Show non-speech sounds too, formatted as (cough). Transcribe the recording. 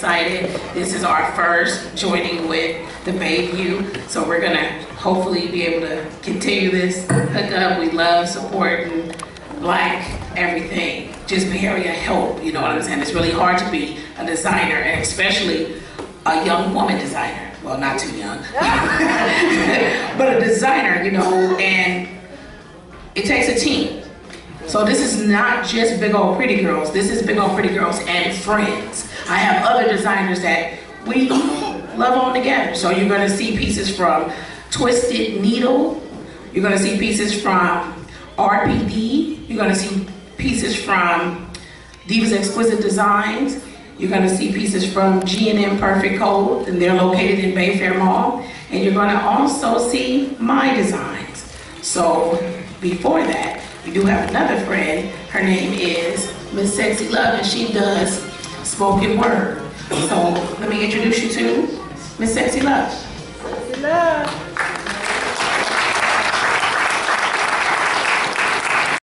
excited. This is our first joining with the Bayview, so we're gonna hopefully be able to continue this hook up. We love supporting black everything, just Bay Area help, you know what I'm saying? It's really hard to be a designer, and especially a young woman designer. Well, not too young, (laughs) but a designer, you know, and it takes a team. So this is not just big old pretty girls. This is big old pretty girls and friends. I have other designers that we love on together. So you're gonna see pieces from Twisted Needle. You're gonna see pieces from RPD. You're gonna see pieces from Divas Exquisite Designs. You're gonna see pieces from G&M Perfect Code, and they're located in Bayfair Mall. And you're gonna also see my designs. So before that, we do have another friend. Her name is Miss Sexy Love, and she does spoken word. So let me introduce you to Miss Sexy Love. Sexy Love.